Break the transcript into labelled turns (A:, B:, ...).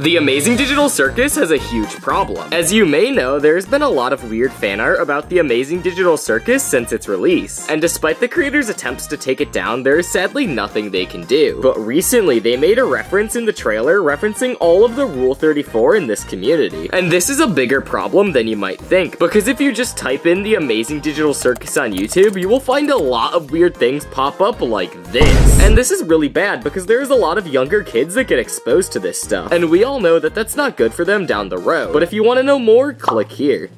A: The Amazing Digital Circus has a huge problem. As you may know, there's been a lot of weird fan art about the Amazing Digital Circus since its release, and despite the creators' attempts to take it down, there is sadly nothing they can do. But recently, they made a reference in the trailer referencing all of the Rule 34 in this community. And this is a bigger problem than you might think, because if you just type in the Amazing Digital Circus on YouTube, you will find a lot of weird things pop up like this. And this is really bad because there's a lot of younger kids that get exposed to this stuff, and we all know that that's not good for them down the road. But if you want to know more, click here.